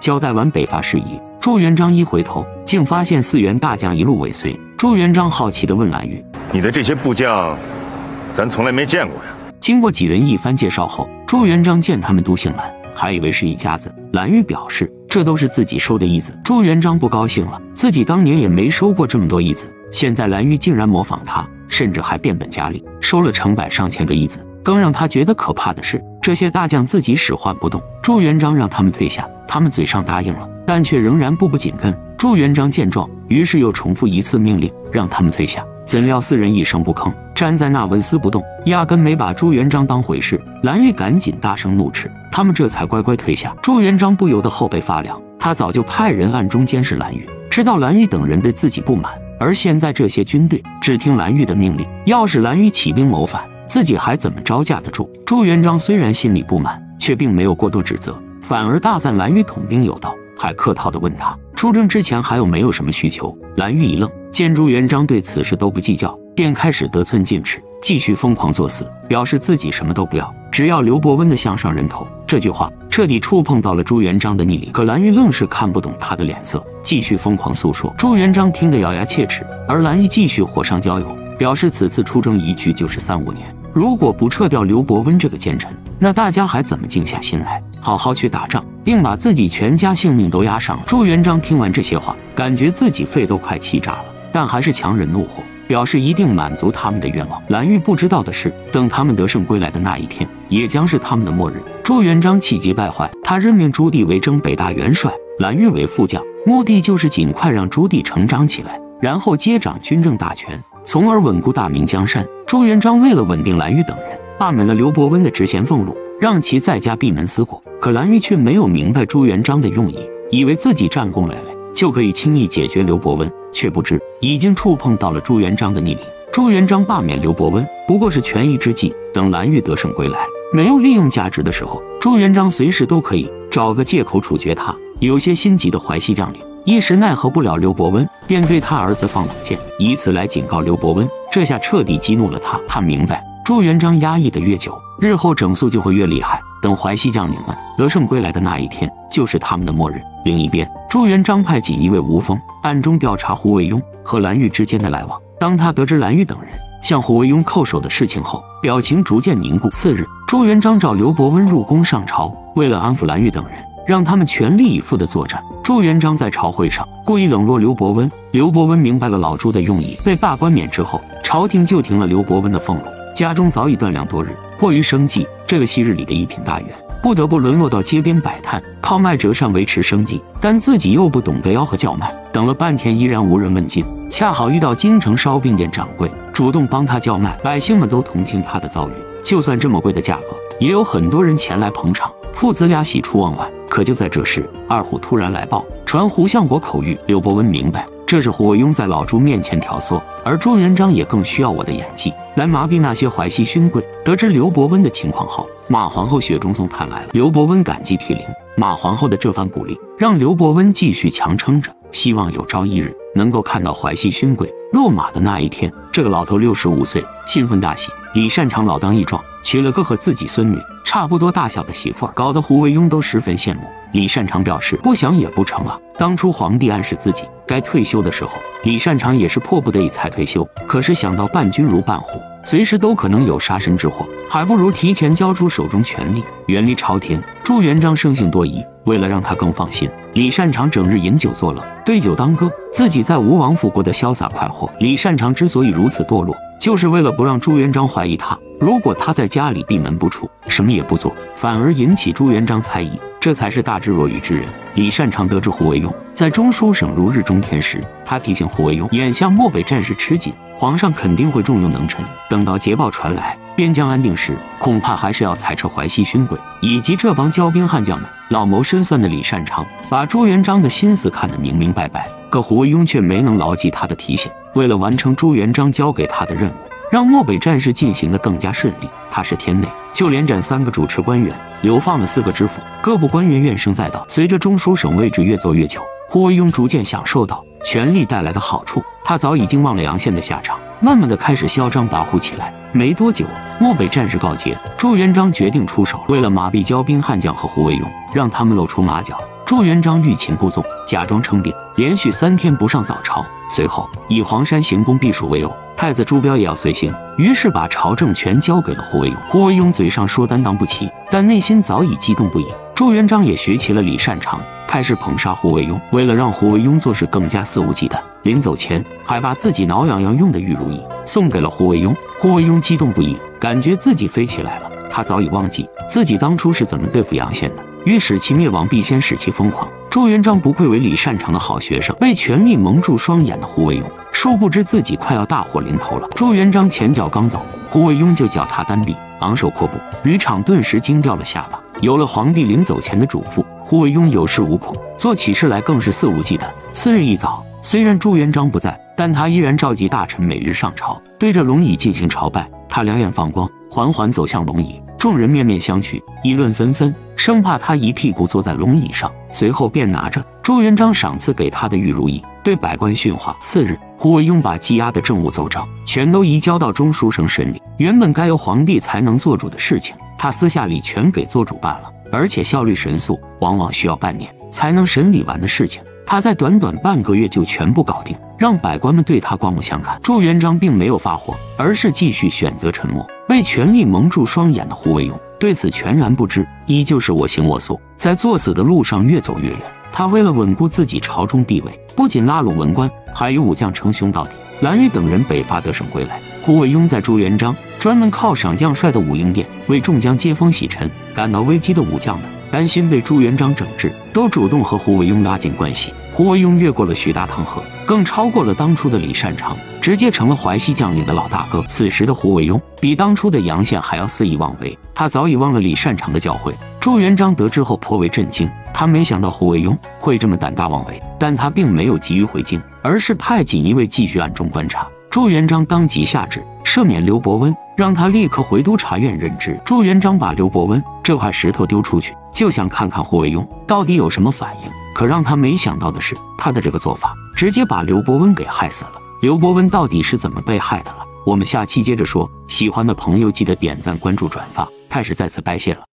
交代完北伐事宜，朱元璋一回头，竟发现四员大将一路尾随。朱元璋好奇地问蓝玉：“你的这些部将，咱从来没见过呀？”经过几人一番介绍后，朱元璋见他们都姓蓝，还以为是一家子。蓝玉表示：“这都是自己收的义子。”朱元璋不高兴了，自己当年也没收过这么多义子，现在蓝玉竟然模仿他，甚至还变本加厉，收了成百上千个义子。更让他觉得可怕的是，这些大将自己使唤不动，朱元璋让他们退下，他们嘴上答应了，但却仍然步步紧跟。朱元璋见状，于是又重复一次命令，让他们退下。怎料四人一声不吭，站在那纹丝不动，压根没把朱元璋当回事。蓝玉赶紧大声怒斥，他们这才乖乖退下。朱元璋不由得后背发凉，他早就派人暗中监视蓝玉，知道蓝玉等人对自己不满，而现在这些军队只听蓝玉的命令，要是蓝玉起兵谋反。自己还怎么招架得住？朱元璋虽然心里不满，却并没有过多指责，反而大赞蓝玉统兵有道，还客套地问他出征之前还有没有什么需求。蓝玉一愣，见朱元璋对此事都不计较，便开始得寸进尺，继续疯狂作死，表示自己什么都不要，只要刘伯温的项上人头。这句话彻底触碰到了朱元璋的逆鳞，可蓝玉愣是看不懂他的脸色，继续疯狂诉说。朱元璋听得咬牙切齿，而蓝玉继续火上浇油，表示此次出征一去就是三五年。如果不撤掉刘伯温这个奸臣，那大家还怎么静下心来好好去打仗，并把自己全家性命都押上？朱元璋听完这些话，感觉自己肺都快气炸了，但还是强忍怒火，表示一定满足他们的愿望。蓝玉不知道的是，等他们得胜归来的那一天，也将是他们的末日。朱元璋气急败坏，他任命朱棣为征北大元帅，蓝玉为副将，目的就是尽快让朱棣成长起来，然后接掌军政大权。从而稳固大明江山。朱元璋为了稳定蓝玉等人，罢免了刘伯温的职衔俸禄，让其在家闭门思过。可蓝玉却没有明白朱元璋的用意，以为自己战功累累就可以轻易解决刘伯温，却不知已经触碰到了朱元璋的逆鳞。朱元璋罢免刘伯温不过是权宜之计，等蓝玉得胜归来，没有利用价值的时候，朱元璋随时都可以找个借口处决他。有些心急的淮西将领。一时奈何不了刘伯温，便对他儿子放冷箭，以此来警告刘伯温。这下彻底激怒了他。他明白，朱元璋压抑的越久，日后整肃就会越厉害。等淮西将领们得胜归来的那一天，就是他们的末日。另一边，朱元璋派锦衣卫吴峰暗中调查胡惟庸和蓝玉之间的来往。当他得知蓝玉等人向胡惟庸叩首的事情后，表情逐渐凝固。次日，朱元璋召刘伯温入宫上朝，为了安抚蓝玉等人。让他们全力以赴的作战。朱元璋在朝会上故意冷落刘伯温，刘伯温明白了老朱的用意，被罢官免之后，朝廷就停了刘伯温的俸禄，家中早已断粮多日，迫于生计，这个昔日里的一品大员不得不沦落到街边摆摊，靠卖折扇维持生计。但自己又不懂得吆喝叫卖，等了半天依然无人问津。恰好遇到京城烧饼店掌柜，主动帮他叫卖，百姓们都同情他的遭遇。就算这么贵的价格，也有很多人前来捧场。父子俩喜出望外，可就在这时，二虎突然来报，传胡相国口谕。刘伯温明白，这是胡惟庸在老朱面前挑唆，而朱元璋也更需要我的演技来麻痹那些淮西勋贵。得知刘伯温的情况后，马皇后雪中送炭来了。刘伯温感激涕零，马皇后的这番鼓励，让刘伯温继续强撑着，希望有朝一日能够看到淮西勋贵落马的那一天。这个老头六十五岁，新婚大喜，李善长老当益壮，娶了个和自己孙女。差不多大小的媳妇儿，搞得胡惟庸都十分羡慕。李善长表示不想也不成啊。当初皇帝暗示自己该退休的时候，李善长也是迫不得已才退休。可是想到伴君如伴虎，随时都可能有杀身之祸，还不如提前交出手中权力，远离朝廷。朱元璋生性多疑，为了让他更放心，李善长整日饮酒作乐，对酒当歌，自己在吴王府过得潇洒快活。李善长之所以如此堕落。就是为了不让朱元璋怀疑他。如果他在家里闭门不出，什么也不做，反而引起朱元璋猜疑，这才是大智若愚之人。李善长得知胡惟庸在中书省如日中天时，他提醒胡惟庸，眼下漠北战事吃紧，皇上肯定会重用能臣。等到捷报传来，边疆安定时，恐怕还是要裁撤淮西勋贵以及这帮骄兵悍将们。老谋深算的李善长把朱元璋的心思看得明明白白。可胡惟庸却没能牢记他的提醒。为了完成朱元璋交给他的任务，让漠北战事进行的更加顺利，他是天内就连斩三个主持官员，流放了四个知府，各部官员怨声载道。随着中书省位置越做越久，胡惟庸逐渐享受到权力带来的好处，他早已经忘了杨宪的下场，慢慢的开始嚣张跋扈起来。没多久，漠北战事告捷，朱元璋决定出手，为了麻痹骄兵悍将和胡惟庸，让他们露出马脚。朱元璋欲擒故纵，假装称病，连续三天不上早朝。随后以黄山行宫避暑为由，太子朱标也要随行，于是把朝政全交给了胡惟庸。胡惟庸嘴上说担当不起，但内心早已激动不已。朱元璋也学起了李善长，开始捧杀胡惟庸。为了让胡惟庸做事更加肆无忌惮，临走前还把自己挠痒痒用的玉如意送给了胡惟庸。胡惟庸激动不已，感觉自己飞起来了。他早已忘记自己当初是怎么对付杨宪的。欲使其灭亡，必先使其疯狂。朱元璋不愧为李善长的好学生，被权力蒙住双眼的胡惟庸，殊不知自己快要大祸临头了。朱元璋前脚刚走，胡惟庸就脚踏单臂，昂首阔步，吕昶顿时惊掉了下巴。有了皇帝临走前的嘱咐，胡惟庸有恃无恐，做起事来更是肆无忌惮。次日一早，虽然朱元璋不在，但他依然召集大臣每日上朝，对着龙椅进行朝拜。他两眼放光，缓缓走向龙椅，众人面面相觑，议论纷纷，生怕他一屁股坐在龙椅上。随后便拿着朱元璋赏赐给他的玉如意，对百官训话。次日，胡惟庸把积压的政务奏章全都移交到中书省审理。原本该由皇帝才能做主的事情，他私下里全给做主办了，而且效率神速，往往需要半年才能审理完的事情，他在短短半个月就全部搞定，让百官们对他刮目相看。朱元璋并没有发火，而是继续选择沉默。为权力蒙住双眼的胡惟庸对此全然不知，依旧是我行我素，在作死的路上越走越远。他为了稳固自己朝中地位，不仅拉拢文官，还与武将称兄道弟。蓝玉等人北伐得胜归来，胡惟庸在朱元璋专门犒赏将帅的武英殿，为众将接风洗尘。感到危机的武将们担心被朱元璋整治，都主动和胡惟庸拉近关系。胡惟庸越过了徐达汤河，更超过了当初的李善长，直接成了淮西将领的老大哥。此时的胡惟庸比当初的杨宪还要肆意妄为，他早已忘了李善长的教诲。朱元璋得知后颇为震惊，他没想到胡惟庸会这么胆大妄为，但他并没有急于回京，而是派锦衣卫继续暗中观察。朱元璋当即下旨赦免刘伯温，让他立刻回督察院任职。朱元璋把刘伯温这块石头丢出去，就想看看胡惟庸到底有什么反应。可让他没想到的是，他的这个做法直接把刘伯温给害死了。刘伯温到底是怎么被害的了？我们下期接着说。喜欢的朋友记得点赞、关注、转发，开始再次拜谢了。